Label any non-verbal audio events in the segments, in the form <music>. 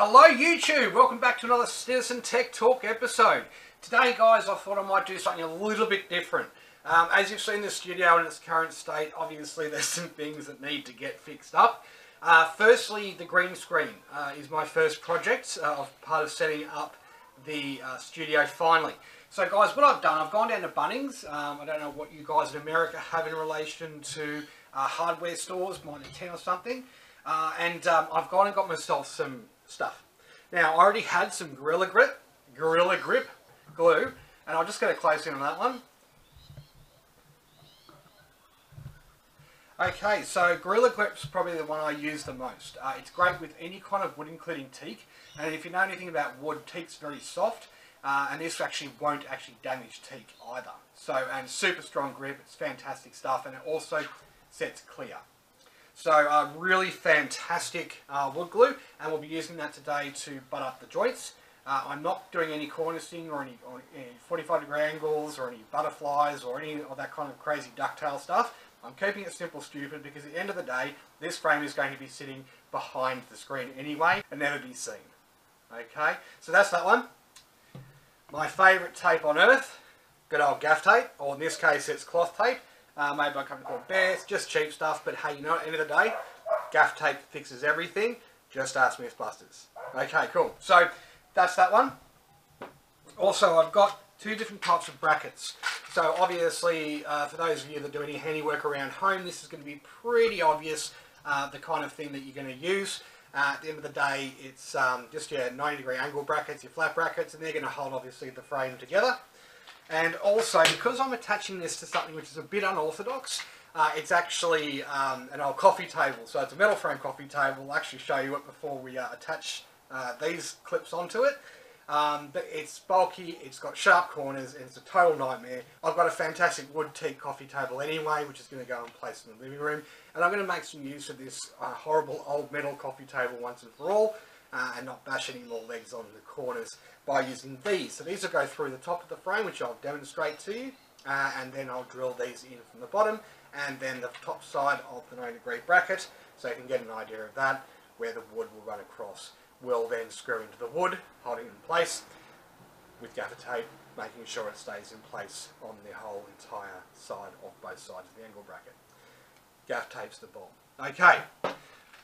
Hello YouTube, welcome back to another Citizen Tech Talk episode. Today guys I thought I might do something a little bit different. Um, as you've seen the studio in its current state, obviously <laughs> there's some things that need to get fixed up. Uh, firstly, the green screen uh, is my first project uh, of part of setting up the uh, studio finally. So guys, what I've done, I've gone down to Bunnings. Um, I don't know what you guys in America have in relation to uh, hardware stores, Mitre 10 or something. Uh, and um, I've gone and got myself some stuff. Now, I already had some Gorilla Grip, Gorilla Grip glue, and I'll just get a close in on that one. Okay, so Gorilla Grip's probably the one I use the most. Uh, it's great with any kind of wood, including teak. And if you know anything about wood, teak's very soft, uh, and this actually won't actually damage teak either. So, and super strong grip, it's fantastic stuff, and it also sets clear. So uh, really fantastic uh, wood glue and we'll be using that today to butt up the joints. Uh, I'm not doing any cornicing or any, or any, 45 degree angles or any butterflies or any of that kind of crazy ducktail stuff. I'm keeping it simple stupid because at the end of the day this frame is going to be sitting behind the screen anyway and never be seen. Okay, so that's that one. My favourite tape on earth, good old gaff tape, or in this case it's cloth tape uh, made by a company called Bear. It's just cheap stuff, but hey, you know, at the end of the day, gaff tape fixes everything. Just ask me if Mythbusters. Okay, cool. So that's that one. Also, I've got two different types of brackets. So obviously, uh, for those of you that do any handiwork around home, this is going to be pretty obvious, uh, the kind of thing that you're going to use. Uh, at the end of the day, it's um, just your 90 degree angle brackets, your flat brackets, and they're going to hold obviously the frame together. And also, because I'm attaching this to something which is a bit unorthodox, uh, it's actually um, an old coffee table. So it's a metal frame coffee table. I'll actually show you it before we uh, attach uh, these clips onto it. Um, but it's bulky, it's got sharp corners, and it's a total nightmare. I've got a fantastic wood teak coffee table anyway, which is going to go in place in the living room. And I'm going to make some use of this uh, horrible old metal coffee table once and for all uh, and not bash any more legs on the corners by using these. So these will go through the top of the frame, which I'll demonstrate to you, uh, and then I'll drill these in from the bottom, and then the top side of the 90 degree bracket, so you can get an idea of that, where the wood will run across. We'll then screw into the wood, holding it in place with gaffer tape, making sure it stays in place on the whole entire side of both sides of the angle bracket. Gaff tape's the bomb. Okay,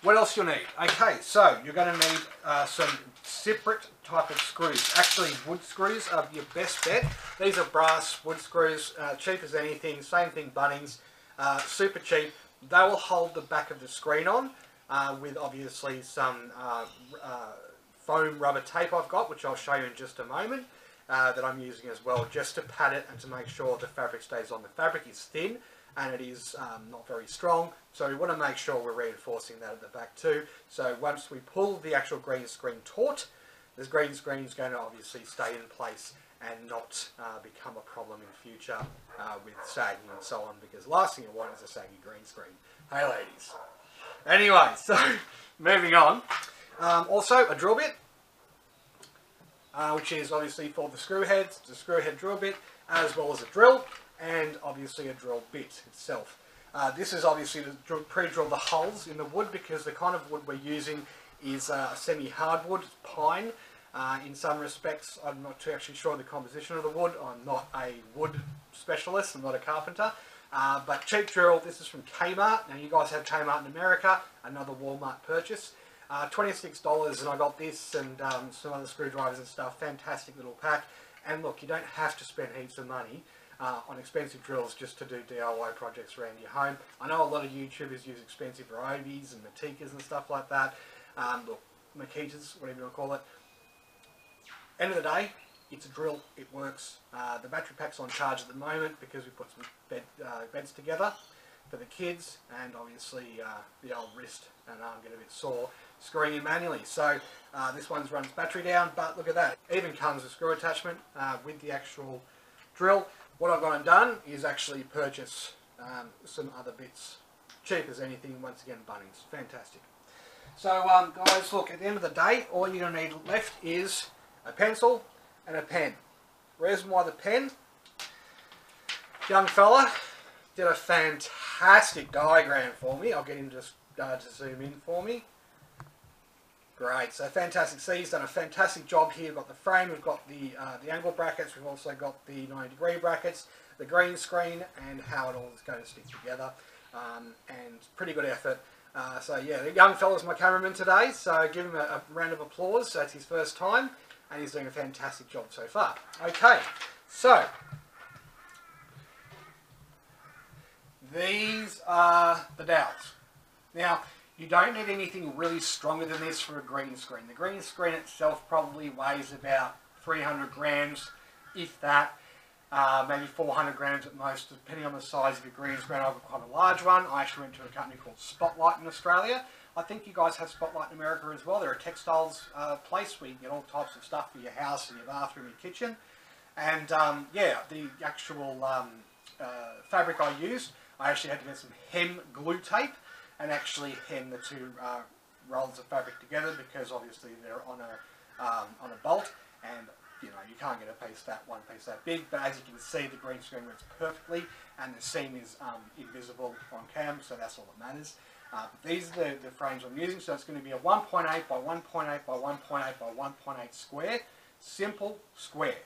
what else you'll need? Okay, so you're going to need uh, some separate type of screws. Actually, wood screws are your best bet. These are brass wood screws, uh, cheap as anything. Same thing, Bunnings, uh, super cheap. They will hold the back of the screen on uh, with obviously some uh, uh, foam rubber tape I've got, which I'll show you in just a moment. that I'm using as well, just to pad it and to make sure the fabric stays on. The fabric is thin, and it is um, not very strong. So we want to make sure we're reinforcing that at the back too. So once we pull the actual green screen taut, this green screen is going to obviously stay in place and not uh, become a problem in future uh, with sagging and so on because last thing you want is a saggy green screen. Hey ladies. Anyway, <laughs> so moving on. Um, also a drill bit, uh, which is obviously for the screw heads, the screw head drill bit, as well as a drill and obviously a drill bit itself. Uh, this is obviously to pre-drill the holes in the wood because the kind of wood we're using is uh, semi-hardwood, pine. Uh, in some respects, I'm not too actually sure the composition of the wood. I'm not a wood specialist, I'm not a carpenter. Uh, but cheap drill, this is from Kmart. Now you guys have Kmart in America, another Walmart purchase. Uh, $26 and I got this and um, some other screwdrivers and stuff. Fantastic little pack. And look, you don't have to spend heaps of money uh, on expensive drills just to do DIY projects around your home. I know a lot of YouTubers use expensive Ryobis and Makitas and stuff like that. Um, Makitas, whatever you want to call it. End of the day, it's a drill, it works. Uh, the battery pack's on charge at the moment because we put some bed, uh, beds together for the kids and obviously uh, the old wrist and arm get a bit sore screwing in manually. So uh, this one's runs battery down, but look at that. It even comes with screw attachment uh, with the actual drill. What I've gone and done is actually purchase um, some other bits. Cheap as anything, once again Bunnings. Fantastic. So um, guys, look, at the end of the day, all you're going to need left is a pencil and a pen. Reason why the pen? Young fella did a fantastic diagram for me. I'll get him to, uh, to zoom in for me. Great, so fantastic. See, he's done a fantastic job here. We've got the frame, we've got the uh, the angle brackets, we've also got the 90 degree brackets, the green screen, and how it all is going to stick together. Um, and pretty good effort. Uh, so yeah, the young fella's my cameraman today, so give him a, a round of applause. That's his first time, and he's doing a fantastic job so far. Okay, so these are the dowels. Now, you don't need anything really stronger than this for a green screen. The green screen itself probably weighs about 300 grams, if that, uh, maybe 400 grams at most, depending on the size of your green screen. I've got quite a large one. I actually went to a company called Spotlight in Australia. I think you guys have Spotlight in America as well. They're a textiles uh, place where you get all types of stuff for your house and your bathroom, your kitchen. And um, yeah, the actual um, uh, fabric I used, I actually had to get some hem glue tape and actually hem the two uh, rolls of fabric together because obviously they're on a um, on a bolt and you know you can't get a piece that one piece that big but as you can see the green screen works perfectly and the seam is um, invisible on cam so that's all that matters. Uh, these are the, the frames I'm using so it's going to be a 1.8 by 1.8 by 1.8 by 1.8 square simple square.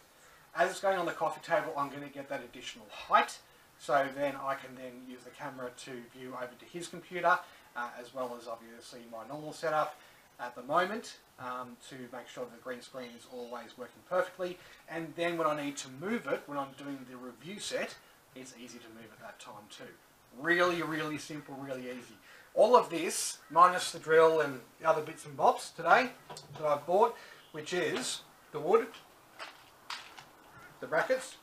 As it's going on the coffee table I'm going to get that additional height so then I can then use the camera to view over to his computer, uh, as well as obviously my normal setup at the moment um, to make sure the green screen is always working perfectly. And then when I need to move it, when I'm doing the review set, it's easy to move at that time too. Really, really simple, really easy. All of this, minus the drill and the other bits and bobs today that I've bought, which is the wood, the brackets,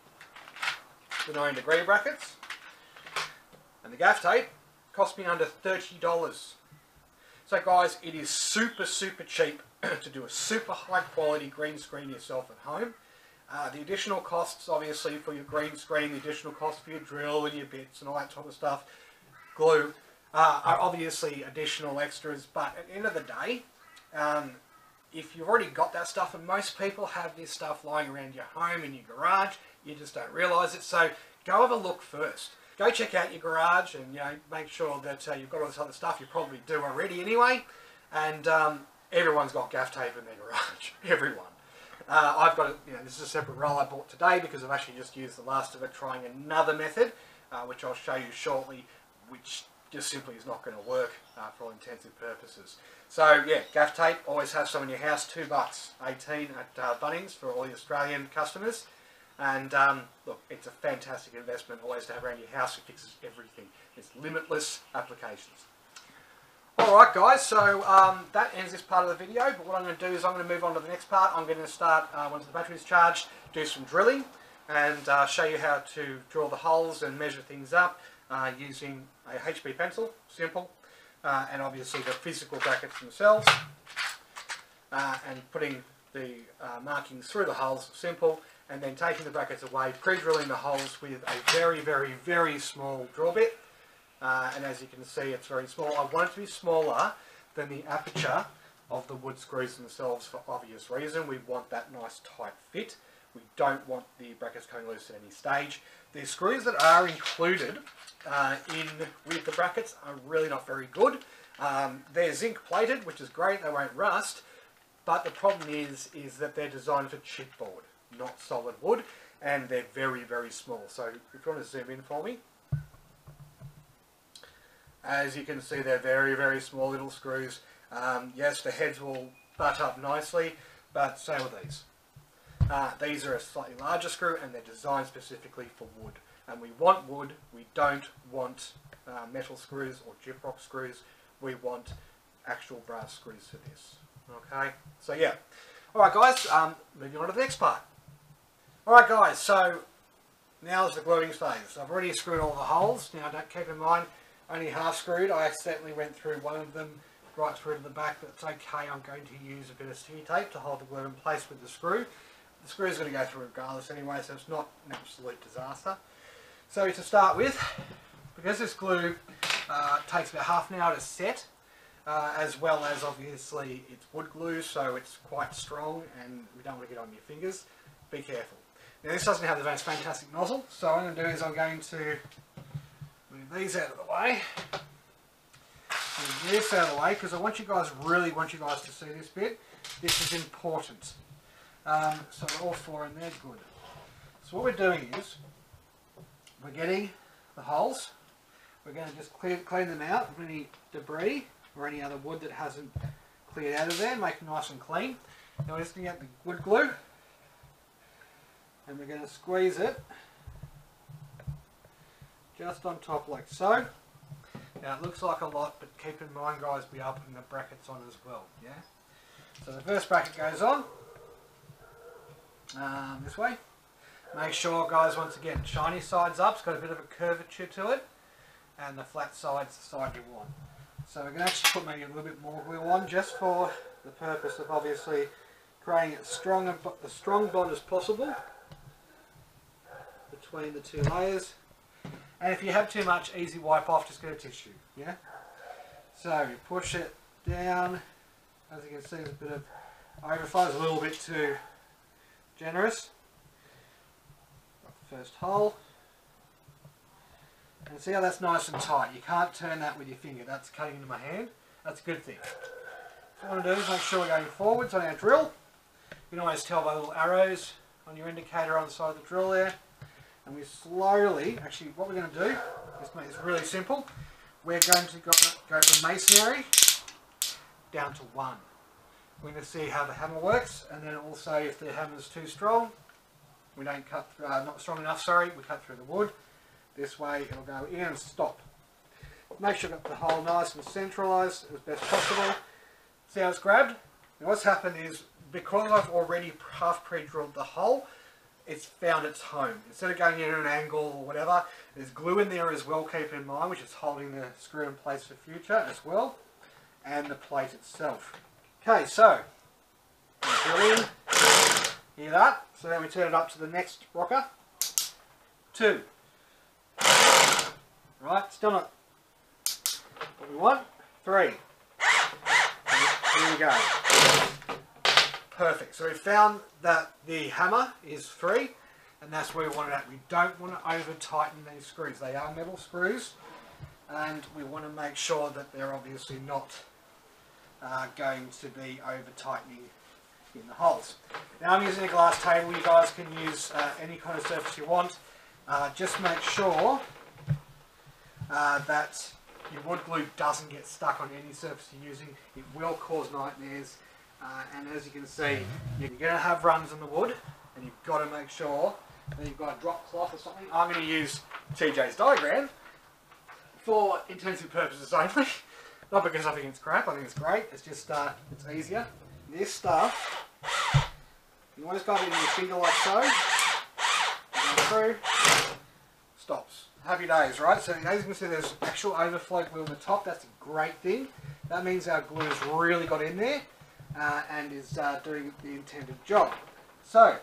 the 9 degree brackets. And the gaff tape cost me under $30. So guys, it is super, super cheap <clears throat> to do a super high quality green screen yourself at home. Uh, the additional costs, obviously, for your green screen, the additional cost for your drill and your bits and all that type of stuff, glue, uh, are obviously additional extras. But at the end of the day, um, if you've already got that stuff, and most people have this stuff lying around your home in your garage, you just don't realise it. So go have a look first. Go check out your garage and you know make sure that uh, you've got all this other stuff. You probably do already anyway. And um, everyone's got gaff tape in their garage. <laughs> Everyone. Uh, I've got, a, you know, this is a separate roll I bought today because I've actually just used the last of it trying another method, uh, which I'll show you shortly, which just simply is not going to work uh, for all intensive purposes. So yeah, gaff tape, always have some in your house, two bucks, 18 at uh, Bunnings for all the Australian customers. And um, look, it's a fantastic investment always to have around your house. It fixes everything. It's limitless applications. Alright guys, so um, that ends this part of the video, but what I'm going to do is I'm going to move on to the next part. I'm going to start, uh, once the battery is charged, do some drilling and uh, show you how to drill the holes and measure things up uh, using a HB pencil, simple, uh, and obviously the physical brackets themselves, uh, and putting the uh, markings through the holes, simple, and then taking the brackets away, pre-drilling the holes with a very, very, very small drill bit. Uh, and as you can see, it's very small. I want it to be smaller than the aperture of the wood screws themselves for obvious reason. We want that nice tight fit. We don't want the brackets coming loose at any stage. The screws that are included uh, in with the brackets are really not very good. Um, they're zinc plated, which is great, they won't rust, but the problem is, is that they're designed for chipboard not solid wood, and they're very, very small. So if you want to zoom in for me, as you can see, they're very, very small little screws. Um, yes, the heads will butt up nicely, but so are these. Uh, these are a slightly larger screw, and they're designed specifically for wood. And we want wood, we don't want uh, metal screws or gyprock screws. We want actual brass screws for this. Okay, so yeah. Alright guys, um, moving on to the next part. Alright guys, so now is the gluing phase. I've already screwed all the holes. Now don't keep in mind, only half screwed. I accidentally went through one of them right through to the back, but it's okay. I'm going to use a bit of sticky tape to hold the glue in place with the screw. The screw is going to go through regardless anyway, so it's not an absolute disaster. So to start with, because this glue uh, takes about half an hour to set, uh, as well as obviously it's wood glue, so it's quite strong and we don't want to get on your fingers. Be careful. Now this doesn't have the most fantastic nozzle, so what I'm going to do is I'm going to move these out of the way. Move this out of the way because I want you guys, really want you guys to see this bit. This is important. Um, so all four in there, good. So what we're doing is, we're getting the holes. We're going to just clear, clean them out of any debris or any other wood that hasn't cleared out of there, make it nice and clean. Now we're just going to get the wood glue and we're going to squeeze it just on top like so. Now it looks like a lot, but keep in mind guys, we are putting the brackets on as well, yeah? So the first bracket goes on, um, this way. Make sure guys, once again, shiny side's up, it's got a bit of a curvature to it, and the flat side's the side you want. So we're going to actually put maybe a little bit more glue on, just for the purpose of obviously creating it strong as strong bond as possible between the two layers. And if you have too much, easy wipe off, just get a tissue, yeah? So you push it down, as you can see there's a bit of overflow, it's a little bit too generous. First hole. And see how that's nice and tight. You can't turn that with your finger, that's cutting into my hand. That's a good thing. What I want to do is make sure we're going forwards on our drill. You can always tell by little arrows on your indicator on the side of the drill there and we slowly, actually what we're going to do, is make this really simple, we're going to go, go from masonry down to one. We're going to see how the hammer works and then also if the hammer is too strong, we don't cut, uh, not strong enough, sorry, we cut through the wood. This way it'll go in and stop. Make sure you've the hole nice and centralised as best possible. See how it's grabbed? Now what's happened is, because I've already half pre-drilled the hole, it's found its home. Instead of going in at an angle or whatever, there's glue in there as well, keep in mind, which is holding the screw in place for future as well, and the plate itself. Okay, so, drill in, hear that? So then we turn it up to the next rocker. Two. Right, still not what we want. Three. Here we go. Perfect. So we found that the hammer is free and that's where we want it at. We don't want to over tighten these screws. They are metal screws and we want to make sure that they're obviously not uh, going to be over tightening in the holes. Now I'm using a glass table. You guys can use uh, any kind of surface you want. Uh, just make sure uh, that your wood glue doesn't get stuck on any surface you're using. It will cause nightmares uh, and as you can see, you're going to have runs in the wood, and you've got to make sure that you've got a drop cloth or something. I'm going to use TJ's diagram for intensive purposes only. <laughs> Not because I think it's crap, I think it's great. It's just, uh, it's easier. This stuff, you want to start in your finger like so. Through. Stops. Happy days, right? So as you can see, there's actual overflow glue on the top. That's a great thing. That means our glue has really got in there uh, and is uh, doing the intended job. So,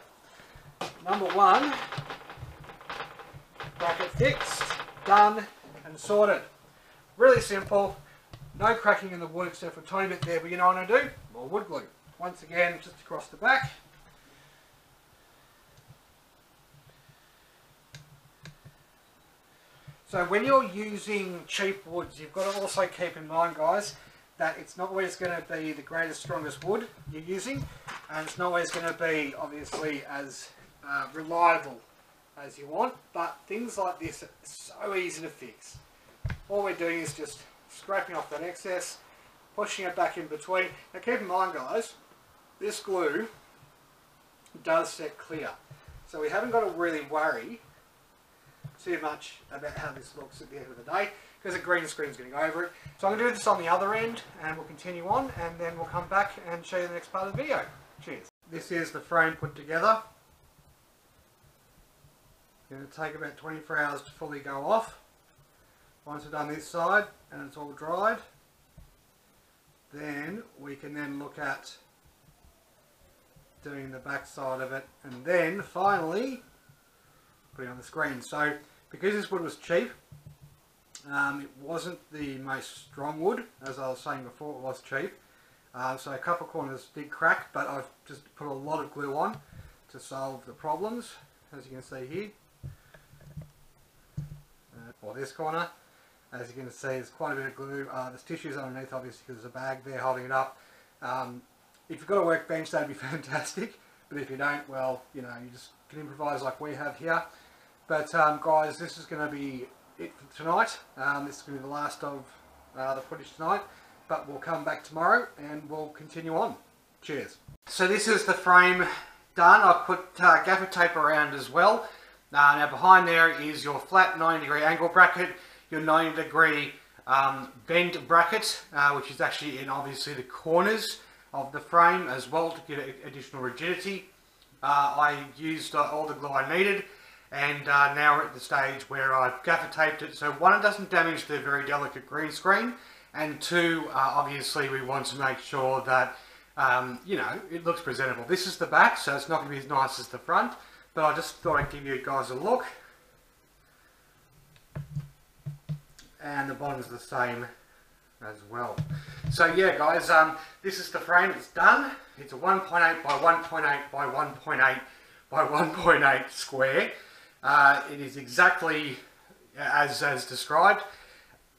number one, bracket fixed, done and sorted. Really simple, no cracking in the wood except for a tiny bit there, but you know what I do? More wood glue. Once again, just across the back. So when you're using cheap woods, you've got to also keep in mind, guys, that it's not always going to be the greatest, strongest wood you're using, and it's not always going to be, obviously, as uh, reliable as you want, but things like this are so easy to fix. All we're doing is just scraping off that excess, pushing it back in between. Now keep in mind guys, this glue does set clear, so we haven't got to really worry too much about how this looks at the end of the day because the green screen is getting over it. So I'm going to do this on the other end and we'll continue on and then we'll come back and show you the next part of the video. Cheers. This is the frame put together. It's going to take about 24 hours to fully go off. Once we've done this side and it's all dried, then we can then look at doing the back side of it and then finally putting on the screen. So because this wood was cheap, um, it wasn't the most strong wood, as I was saying before, it was cheap. Uh, so a couple corners did crack, but I've just put a lot of glue on to solve the problems, as you can see here. Uh, or this corner. As you can see, there's quite a bit of glue. Uh, there's tissues underneath, obviously, because there's a bag there holding it up. Um, if you've got a workbench, that'd be <laughs> fantastic. But if you don't, well, you know, you just can improvise like we have here. But um, guys, this is going to be it for tonight. Um, this is going to be the last of uh, the footage tonight. But we'll come back tomorrow and we'll continue on. Cheers. So this is the frame done. I've put uh, gaffer tape around as well. Uh, now behind there is your flat 90 degree angle bracket, your 90 degree um, bend bracket, uh, which is actually in obviously the corners of the frame as well to get additional rigidity. Uh, I used uh, all the glue I needed and uh, now we're at the stage where I've gaffer taped it so one it doesn't damage the very delicate green screen and two uh, obviously we want to make sure that um, you know it looks presentable. This is the back so it's not going to be as nice as the front but I just thought I'd give you guys a look and the is the same as well. So yeah guys, um, this is the frame, it's done. It's a 1.8 by 1.8 by 1.8 by 1.8 square. Uh, it is exactly as, as described.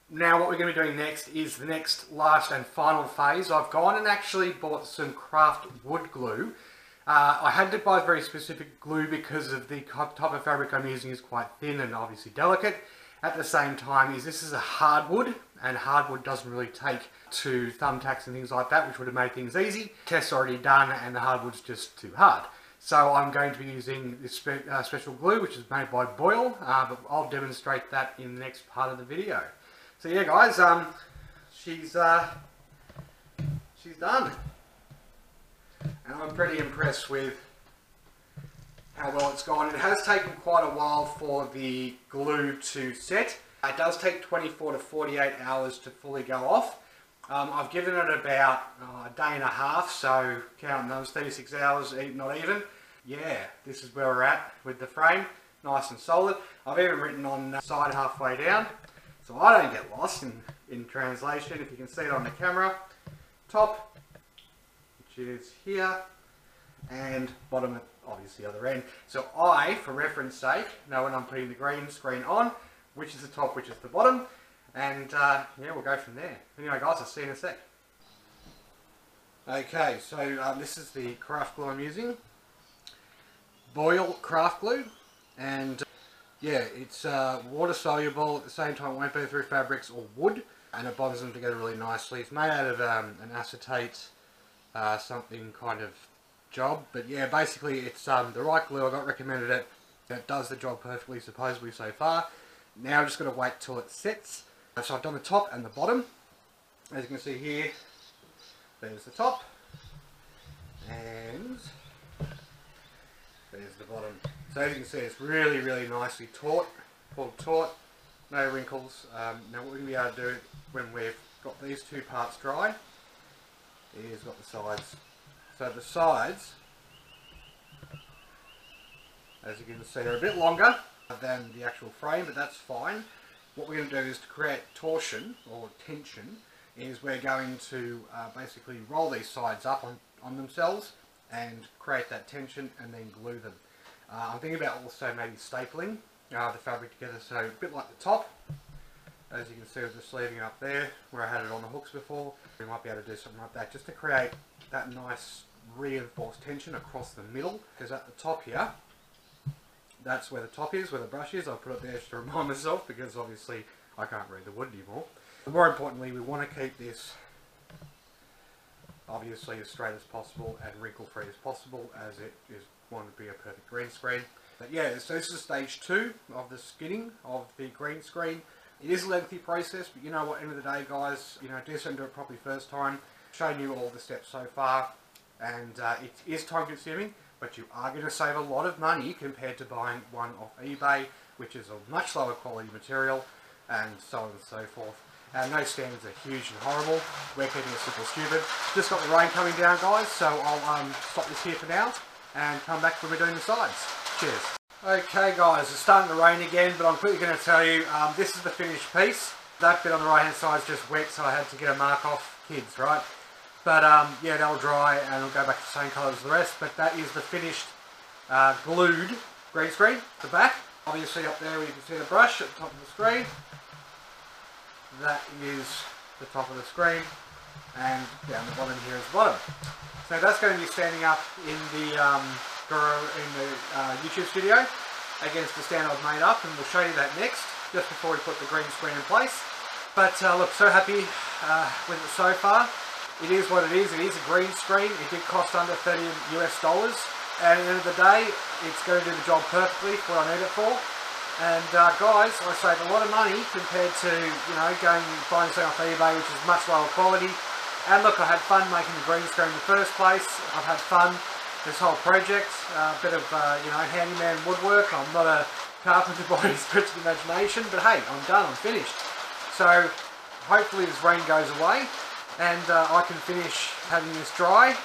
Now what we're going to be doing next is the next last and final phase. I've gone and actually bought some craft wood glue. Uh, I had to buy very specific glue because of the type of fabric I'm using is quite thin and obviously delicate. At the same time is this is a hardwood and hardwood doesn't really take to thumbtacks and things like that which would have made things easy. Test's already done and the hardwood's just too hard. So I'm going to be using this spe uh, special glue which is made by Boyle uh, but I'll demonstrate that in the next part of the video. So yeah guys, um, she's, uh, she's done. And I'm pretty impressed with how well it's gone. It has taken quite a while for the glue to set. It does take 24 to 48 hours to fully go off. Um, I've given it about oh, a day and a half, so counting those 36 hours, not even. Yeah, this is where we're at with the frame, nice and solid. I've even written on the side halfway down, so I don't get lost in, in translation, if you can see it on the camera. Top, which is here, and bottom obviously the other end. So I, for reference sake, know when I'm putting the green screen on, which is the top, which is the bottom, and uh, yeah, we'll go from there. Anyway guys, I'll see you in a sec. Okay, so um, this is the craft glue I'm using. Boyle craft glue, and uh, yeah, it's uh, water soluble, at the same time it won't burn through fabrics or wood, and it bonds them together really nicely. It's made out of um, an acetate, uh, something kind of job. But yeah, basically it's um, the right glue. I got recommended it. It does the job perfectly, supposedly so far. Now I'm just going to wait till it sets. So I've done the top and the bottom. As you can see here, there's the top. And there's the bottom. So as you can see, it's really, really nicely taut, pulled taut, no wrinkles. Um, now what we're going to be able to do when we've got these two parts dry is got the sides so the sides, as you can see, are a bit longer than the actual frame, but that's fine. What we're going to do is to create torsion or tension is we're going to uh, basically roll these sides up on, on themselves and create that tension and then glue them. Uh, I'm thinking about also maybe stapling uh, the fabric together so a bit like the top as you can see with the sleeving up there where I had it on the hooks before we might be able to do something like that just to create that nice reinforced tension across the middle because at the top here that's where the top is, where the brush is. I put it there just to remind <laughs> myself because obviously I can't read the wood anymore. But more importantly we want to keep this obviously as straight as possible and wrinkle free as possible as it is going to be a perfect green screen. But yeah, so this is stage two of the skinning of the green screen. It is a lengthy process, but you know what, end of the day guys, you know, do something do it properly first time. Shown you all the steps so far, and uh, it is time consuming, but you are going to save a lot of money compared to buying one off eBay, which is a much lower quality material, and so on and so forth. And those standards are huge and horrible. We're keeping it simple stupid. Just got the rain coming down, guys, so I'll um, stop this here for now and come back when we're doing the sides. Cheers. Okay guys, it's starting to rain again, but I'm quickly going to tell you, um, this is the finished piece. That bit on the right hand side is just wet, so I had to get a mark off kids, right? But um, yeah, they'll dry and it'll go back to the same colour as the rest, but that is the finished uh, glued green screen, the back. Obviously up there you can see the brush at the top of the screen. that is the top of the screen and down the bottom here is the bottom. So that's going to be standing up in the um, in the uh, YouTube studio against the stand I've made up and we'll show you that next just before we put the green screen in place. But uh, look, so happy uh, with it so far. It is what it is. It is a green screen. It did cost under 30 US dollars. And at the end of the day, it's going to do the job perfectly for what I need it for. And uh, guys, I saved a lot of money compared to, you know, going and buying something off eBay, which is much lower quality. And look, I had fun making the green screen in the first place. I've had fun this whole project. A uh, bit of, uh, you know, handyman woodwork. I'm not a carpenter <laughs> by any stretch of the imagination, but hey, I'm done, I'm finished. So, hopefully this rain goes away and uh, I can finish having this dry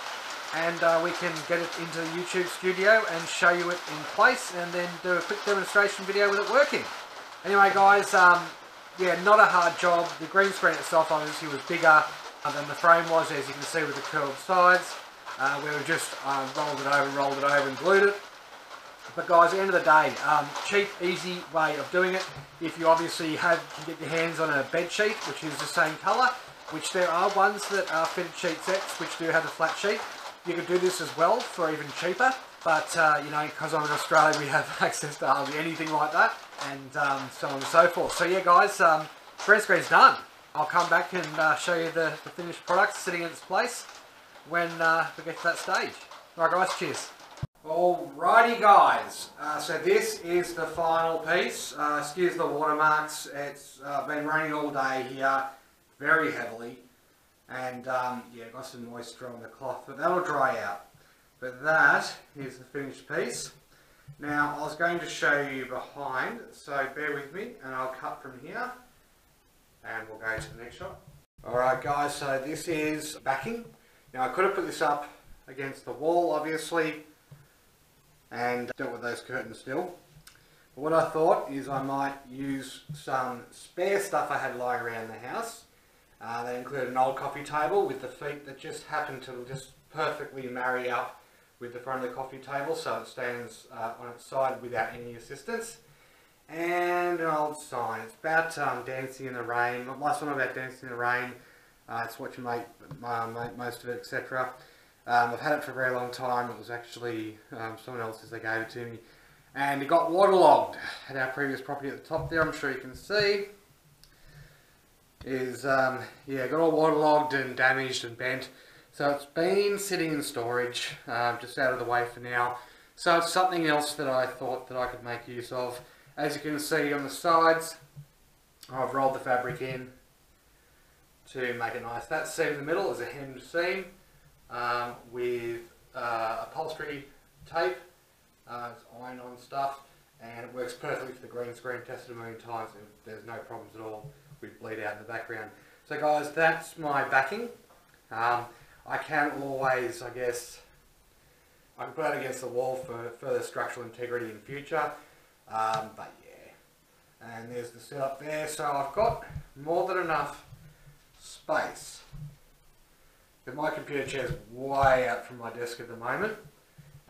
and uh, we can get it into the YouTube studio and show you it in place and then do a quick demonstration video with it working. Anyway guys, um, yeah, not a hard job. The green screen itself obviously was bigger than the frame was, as you can see with the curved sides. Uh, we just uh, rolled it over, rolled it over and glued it. But guys, at the end of the day, um, cheap, easy way of doing it. If you obviously have can get your hands on a bed sheet, which is the same colour, which there are ones that are fitted sheet sets, which do have a flat sheet. You could do this as well for even cheaper, but uh, you know, because I'm in Australia, we have <laughs> access to hardly anything like that, and um, so on and so forth. So yeah, guys, um, green screen's done. I'll come back and uh, show you the, the, finished product sitting in its place when uh, we get to that stage. Alright guys, cheers. Alrighty guys, uh, so this is the final piece. Uh, excuse the watermarks, It's uh, been raining all day here, very heavily. And um, yeah, got some moisture on the cloth, but that'll dry out. But that is the finished piece. Now, I was going to show you behind, so bear with me, and I'll cut from here, and we'll go to the next shot. Alright guys, so this is backing. Now I could have put this up against the wall, obviously, and dealt with those curtains still. But what I thought is I might use some spare stuff I had lying around the house uh, they include an old coffee table with the feet that just happen to just perfectly marry up with the front of the coffee table so it stands uh, on its side without any assistance. And an old sign. It's about um, dancing in the rain. Last one about dancing in the rain. Uh, it's what you make, uh, make most of it, etc. Um, I've had it for a very long time. It was actually um, someone else's. They gave it to me. And it got waterlogged at our previous property at the top there. I'm sure you can see is, um, yeah, got all waterlogged and damaged and bent. So it's been sitting in storage, um, just out of the way for now. So it's something else that I thought that I could make use of. As you can see on the sides, I've rolled the fabric in to make it nice. That seam in the middle is a hemmed seam um, with uh, upholstery tape. Uh, it's iron-on stuff and it works perfectly for the green screen. Tested a million times and there's no problems at all with bleed out in the background. So guys, that's my backing. Um, I can always, I guess, I can put against the wall for further structural integrity in future. Um, but yeah, and there's the setup there. So I've got more than enough space. But my computer chair is way out from my desk at the moment.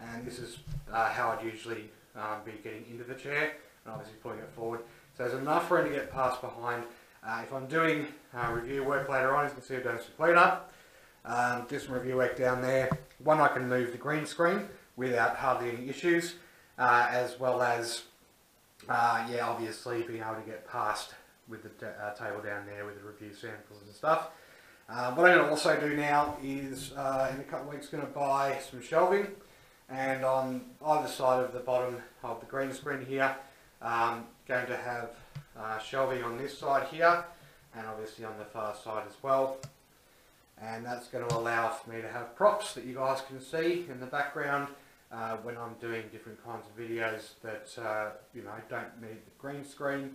And this is uh, how I'd usually um, be getting into the chair and obviously pulling it forward. So there's enough room to get past behind uh, if I'm doing uh, review work later on, as you can see I've done some cleanup. Um, do some review work down there. One, I can move the green screen without hardly any issues, uh, as well as, uh, yeah, obviously being able to get past with the uh, table down there with the review samples and stuff. Uh, what I'm going to also do now is, in a couple of weeks, going to buy some shelving, and on either side of the bottom of the green screen here, um, going to have uh, shelving on this side here and obviously on the far side as well and that's going to allow for me to have props that you guys can see in the background uh, when I'm doing different kinds of videos that uh, you know don't need the green screen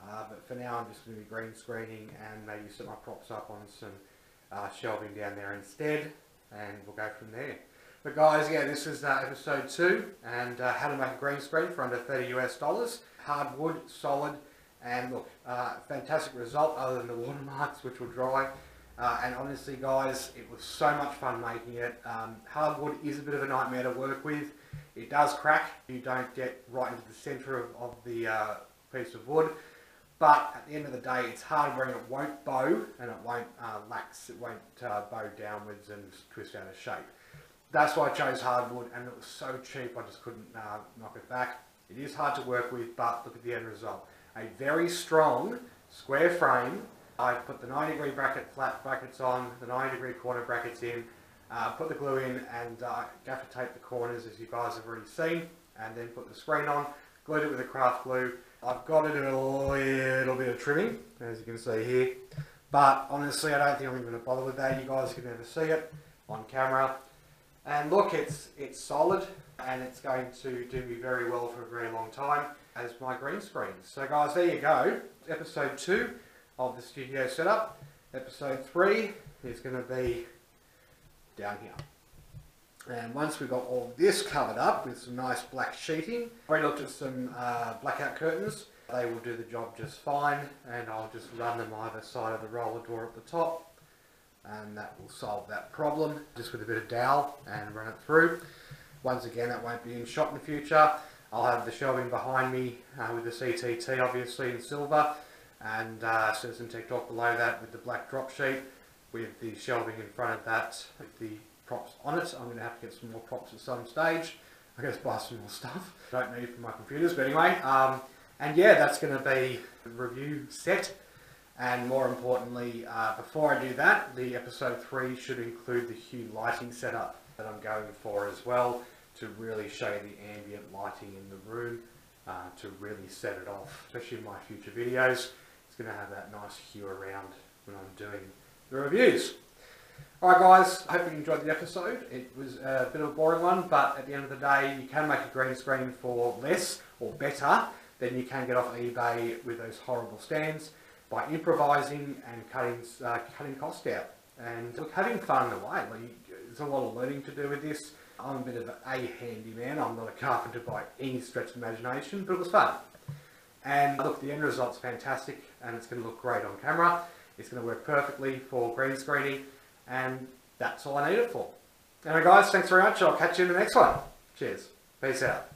uh, but for now I'm just going to be green screening and maybe set my props up on some uh, shelving down there instead and we'll go from there. But guys, yeah, this is uh, episode 2 and how to make a green screen for under 30 US dollars. Hardwood, solid, and look, uh, fantastic result other than the watermarks which were dry. Uh, and honestly guys, it was so much fun making it. Um, hardwood is a bit of a nightmare to work with. It does crack. You don't get right into the centre of, of the uh, piece of wood. But at the end of the day, it's hardware and it won't bow and it won't uh, lax, it won't uh, bow downwards and twist out of shape. That's why I chose hardwood and it was so cheap I just couldn't uh, knock it back. It is hard to work with, but look at the end result. A very strong square frame. I put the 90 degree bracket flat brackets on, the 90 degree corner brackets in, uh, put the glue in and uh, gaffer tape the corners as you guys have already seen, and then put the screen on, glued it with a craft glue. I've got to do a little bit of trimming, as you can see here, but honestly I don't think I'm even going to bother with that. You guys can never see it on camera. And look, it's, it's solid and it's going to do me very well for a very long time as my green screen. So guys, there you go. Episode 2 of the studio setup. Episode 3 is going to be down here. And once we've got all this covered up with some nice black sheeting, I looked at some uh, blackout curtains. They will do the job just fine and I'll just run them either side of the roller door at the top and that will solve that problem just with a bit of dowel and run it through. Once again that won't be in shot in the future. I'll have the shelving behind me uh, with the CTT obviously in silver and uh, Citizen Tech Talk below that with the black drop sheet with the shelving in front of that with the props on it. I'm going to have to get some more props at some stage. I guess buy some more stuff. <laughs> Don't need for my computers, but anyway. Um, and yeah, that's going to be the review set. And more importantly, uh, before I do that, the episode 3 should include the Hue lighting setup that I'm going for as well to really show the ambient lighting in the room uh, to really set it off, especially in my future videos. It's going to have that nice hue around when I'm doing the reviews. Alright guys, I hope you enjoyed the episode. It was a bit of a boring one, but at the end of the day, you can make a green screen for less or better than you can get off eBay with those horrible stands by improvising and cutting, uh, cutting cost out. And look, having fun in the way. Like, there's a lot of learning to do with this. I'm a bit of a handyman. I'm not a carpenter by any stretch of imagination, but it was fun. And look, the end result's fantastic and it's going to look great on camera. It's going to work perfectly for green screening and that's all I need it for. Anyway guys, thanks very much. I'll catch you in the next one. Cheers. Peace out.